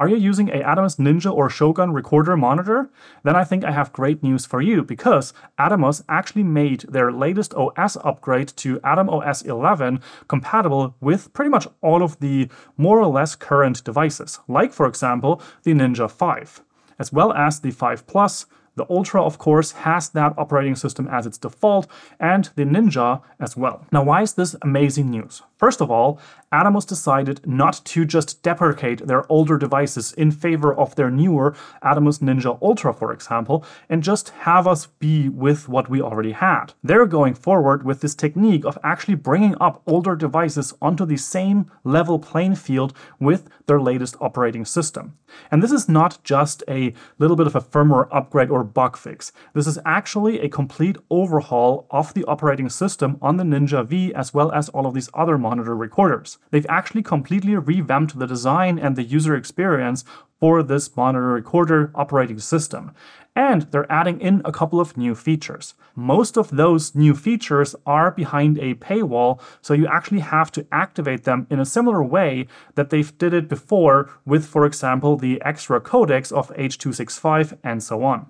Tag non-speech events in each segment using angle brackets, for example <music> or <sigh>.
Are you using a Atomos Ninja or Shogun recorder monitor? Then I think I have great news for you because Atomos actually made their latest OS upgrade to Atom OS 11 compatible with pretty much all of the more or less current devices, like for example the Ninja V, as well as the 5 Plus, the Ultra, of course, has that operating system as its default, and the Ninja as well. Now, why is this amazing news? First of all, Atomos decided not to just deprecate their older devices in favor of their newer Atomos Ninja Ultra, for example, and just have us be with what we already had. They're going forward with this technique of actually bringing up older devices onto the same level playing field with their latest operating system. And this is not just a little bit of a firmware upgrade or bug fix. This is actually a complete overhaul of the operating system on the Ninja V as well as all of these other monitor recorders. They've actually completely revamped the design and the user experience for this monitor recorder operating system. And they're adding in a couple of new features. Most of those new features are behind a paywall, so you actually have to activate them in a similar way that they've did it before with, for example, the extra codecs of H.265 and so on.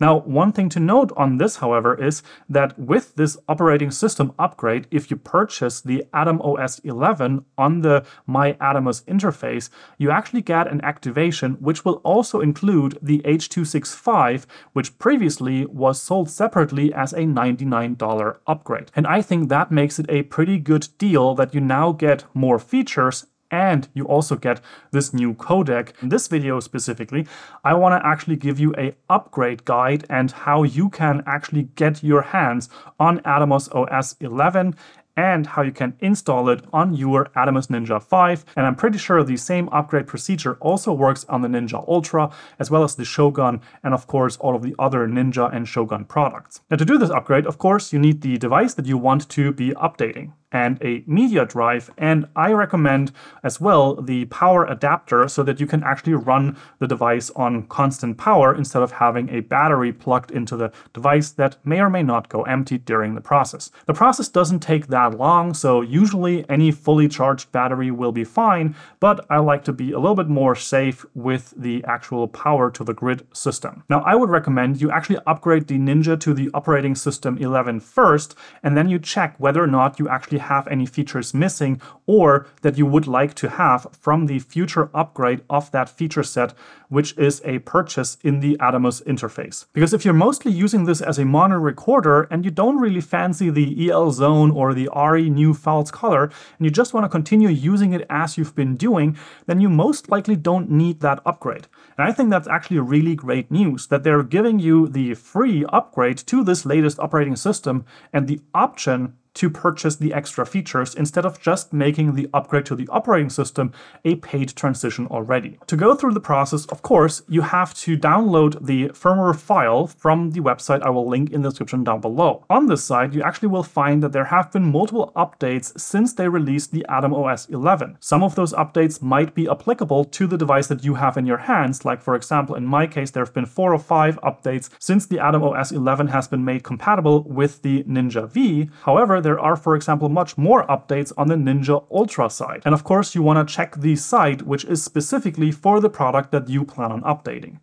Now, one thing to note on this, however, is that with this operating system upgrade, if you purchase the Atom OS 11 on the My Atomos interface, you actually get an activation which will also include the H265, which previously was sold separately as a $99 upgrade. And I think that makes it a pretty good deal that you now get more features and you also get this new codec. In this video specifically, I want to actually give you a upgrade guide and how you can actually get your hands on Atomos OS 11 and how you can install it on your Atomos Ninja V. And I'm pretty sure the same upgrade procedure also works on the Ninja Ultra, as well as the Shogun, and of course all of the other Ninja and Shogun products. Now to do this upgrade, of course, you need the device that you want to be updating and a media drive. And I recommend as well the power adapter so that you can actually run the device on constant power instead of having a battery plugged into the device that may or may not go empty during the process. The process doesn't take that long, so usually any fully charged battery will be fine, but I like to be a little bit more safe with the actual power to the grid system. Now, I would recommend you actually upgrade the Ninja to the operating system 11 first, and then you check whether or not you actually have any features missing or that you would like to have from the future upgrade of that feature set, which is a purchase in the Atomos interface. Because if you're mostly using this as a mono recorder and you don't really fancy the EL Zone or the RE new false color, and you just want to continue using it as you've been doing, then you most likely don't need that upgrade. And I think that's actually really great news that they're giving you the free upgrade to this latest operating system and the option to purchase the extra features instead of just making the upgrade to the operating system a paid transition already. To go through the process, of course, you have to download the firmware file from the website I will link in the description down below. On this site, you actually will find that there have been multiple updates since they released the Atom OS 11. Some of those updates might be applicable to the device that you have in your hands, like for example, in my case, there have been four or five updates since the Atom OS 11 has been made compatible with the Ninja V. However, there are, for example, much more updates on the Ninja Ultra side. And of course, you want to check the site, which is specifically for the product that you plan on updating.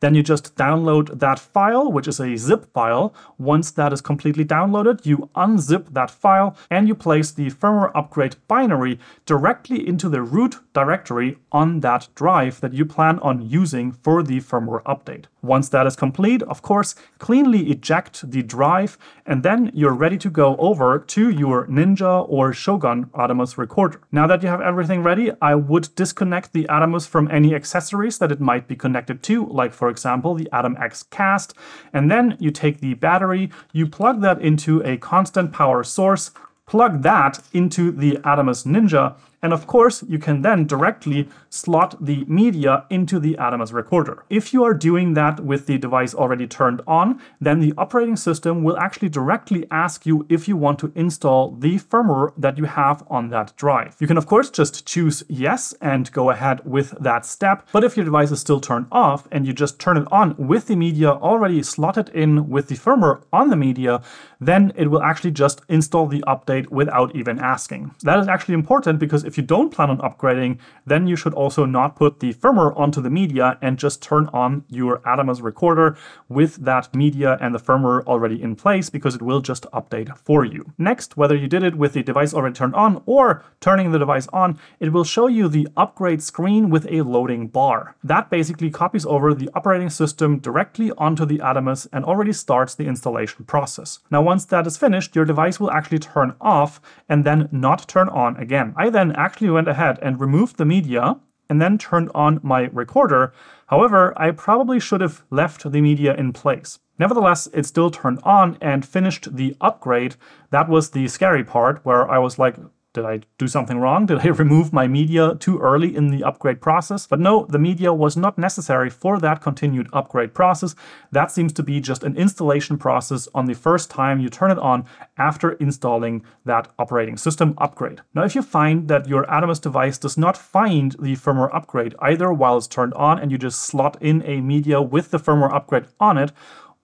Then you just download that file, which is a zip file. Once that is completely downloaded, you unzip that file and you place the firmware upgrade binary directly into the root directory on that drive that you plan on using for the firmware update. Once that is complete, of course, cleanly eject the drive and then you're ready to go over to your Ninja or Shogun Atomos recorder. Now that you have everything ready, I would disconnect the Atomos from any accessories that it might be connected to, like for example, the Atom X Cast. And then you take the battery, you plug that into a constant power source, plug that into the Atomos Ninja, and of course, you can then directly slot the media into the Atomos recorder. If you are doing that with the device already turned on, then the operating system will actually directly ask you if you want to install the firmware that you have on that drive. You can of course just choose yes and go ahead with that step, but if your device is still turned off and you just turn it on with the media already slotted in with the firmware on the media, then it will actually just install the update without even asking. That is actually important because if you don't plan on upgrading, then you should also not put the firmware onto the media and just turn on your Atomos recorder with that media and the firmware already in place because it will just update for you. Next, whether you did it with the device already turned on or turning the device on, it will show you the upgrade screen with a loading bar. That basically copies over the operating system directly onto the Atomos and already starts the installation process. Now, once that is finished, your device will actually turn off and then not turn on again. I then actually went ahead and removed the media and then turned on my recorder. However, I probably should have left the media in place. Nevertheless, it still turned on and finished the upgrade. That was the scary part where I was like, did I do something wrong? Did I <laughs> remove my media too early in the upgrade process? But no, the media was not necessary for that continued upgrade process. That seems to be just an installation process on the first time you turn it on after installing that operating system upgrade. Now, if you find that your Atomos device does not find the firmware upgrade either while it's turned on and you just slot in a media with the firmware upgrade on it,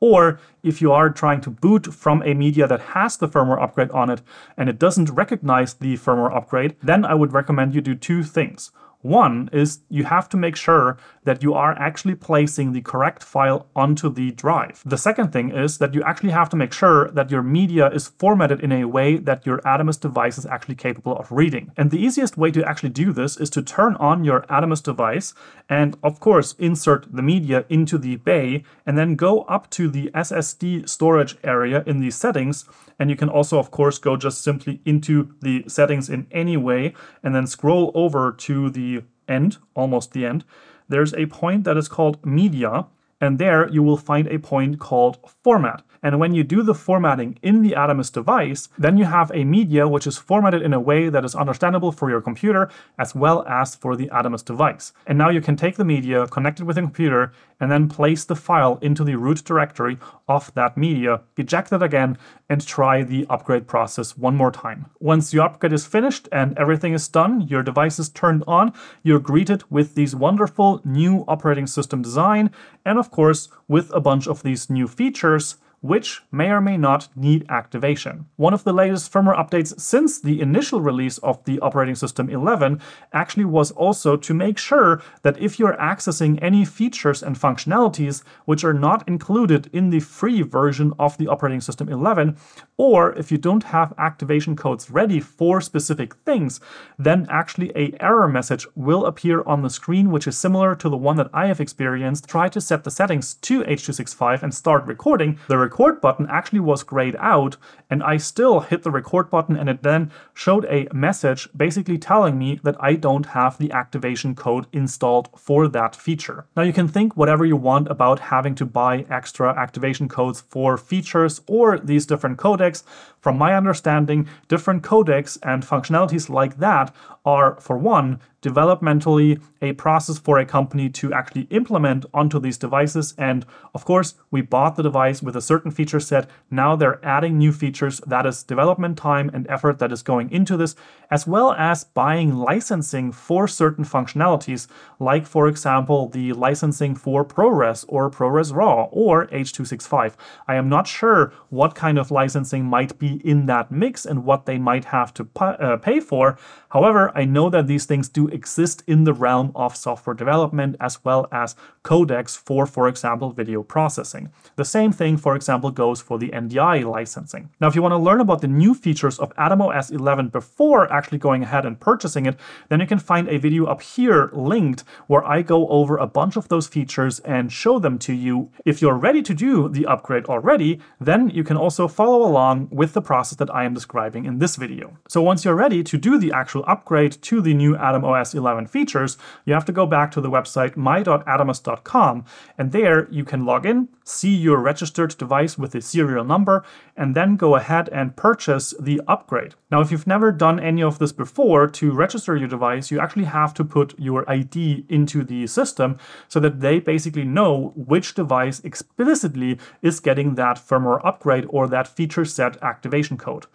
or if you are trying to boot from a media that has the firmware upgrade on it and it doesn't recognize the firmware upgrade, then I would recommend you do two things. One is you have to make sure that you are actually placing the correct file onto the drive. The second thing is that you actually have to make sure that your media is formatted in a way that your Atomos device is actually capable of reading. And the easiest way to actually do this is to turn on your Atomos device and of course insert the media into the bay and then go up to the SSD storage area in the settings and you can also of course go just simply into the settings in any way and then scroll over to the end, almost the end, there's a point that is called media, and there you will find a point called format. And when you do the formatting in the Atomos device, then you have a media which is formatted in a way that is understandable for your computer as well as for the Atomos device. And now you can take the media, connect it with a computer, and then place the file into the root directory of that media, eject it again, and try the upgrade process one more time. Once the upgrade is finished and everything is done, your device is turned on, you're greeted with these wonderful new operating system design, and of course, with a bunch of these new features which may or may not need activation. One of the latest firmware updates since the initial release of the operating system 11 actually was also to make sure that if you're accessing any features and functionalities which are not included in the free version of the operating system 11, or if you don't have activation codes ready for specific things, then actually a error message will appear on the screen which is similar to the one that I have experienced. Try to set the settings to H.265 and start recording. Record button actually was grayed out and I still hit the record button and it then showed a message basically telling me that I don't have the activation code installed for that feature. Now you can think whatever you want about having to buy extra activation codes for features or these different codecs. From my understanding, different codecs and functionalities like that are, for one, developmentally a process for a company to actually implement onto these devices. And of course, we bought the device with a certain feature set. Now they're adding new features. That is development time and effort that is going into this, as well as buying licensing for certain functionalities, like, for example, the licensing for ProRes or ProRes RAW or H.265. I am not sure what kind of licensing might be in that mix and what they might have to uh, pay for. However, I know that these things do exist in the realm of software development as well as codecs for, for example, video processing. The same thing, for example, goes for the NDI licensing. Now, if you want to learn about the new features of Atom OS 11 before actually going ahead and purchasing it, then you can find a video up here linked where I go over a bunch of those features and show them to you. If you're ready to do the upgrade already, then you can also follow along with the process that I am describing in this video. So once you're ready to do the actual upgrade to the new Atom OS 11 features, you have to go back to the website my.atomos.com and there you can log in, see your registered device with the serial number, and then go ahead and purchase the upgrade. Now, if you've never done any of this before, to register your device, you actually have to put your ID into the system so that they basically know which device explicitly is getting that firmware upgrade or that feature set activation code.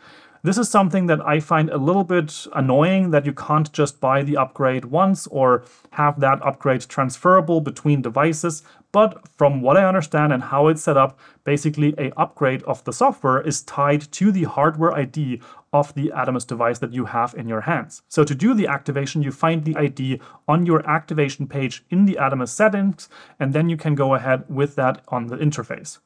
This is something that I find a little bit annoying that you can't just buy the upgrade once or have that upgrade transferable between devices. But from what I understand and how it's set up, basically a upgrade of the software is tied to the hardware ID of the Atomos device that you have in your hands. So to do the activation, you find the ID on your activation page in the Atomos settings, and then you can go ahead with that on the interface.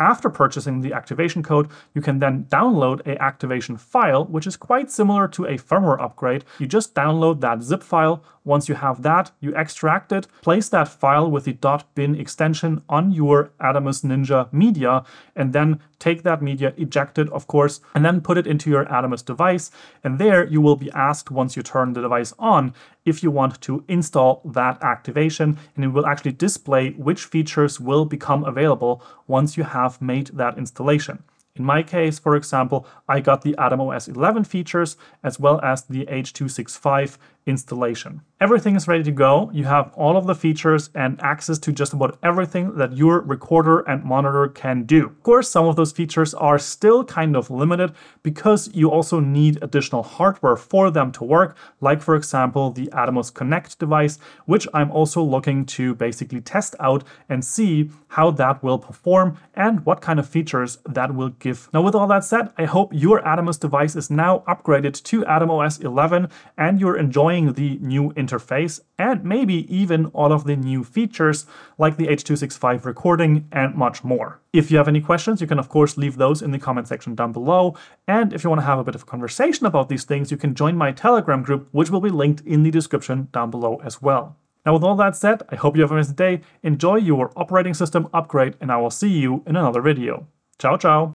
After purchasing the activation code, you can then download a activation file, which is quite similar to a firmware upgrade. You just download that zip file. Once you have that, you extract it, place that file with the .bin extension on your Atomos Ninja media, and then take that media, eject it, of course, and then put it into your Atomos device. And there you will be asked once you turn the device on if you want to install that activation, and it will actually display which features will become available once you have made that installation. In my case, for example, I got the Atom OS 11 features as well as the H.265 installation. Everything is ready to go. You have all of the features and access to just about everything that your recorder and monitor can do. Of course, some of those features are still kind of limited because you also need additional hardware for them to work, like for example, the Atomos Connect device, which I'm also looking to basically test out and see how that will perform and what kind of features that will give. Now, with all that said, I hope your Atomos device is now upgraded to Atom OS 11 and you're enjoying the new interface and maybe even all of the new features like the H.265 recording and much more. If you have any questions, you can of course leave those in the comment section down below. And if you want to have a bit of a conversation about these things, you can join my Telegram group, which will be linked in the description down below as well. Now with all that said, I hope you have a nice day, enjoy your operating system upgrade, and I will see you in another video. Ciao ciao!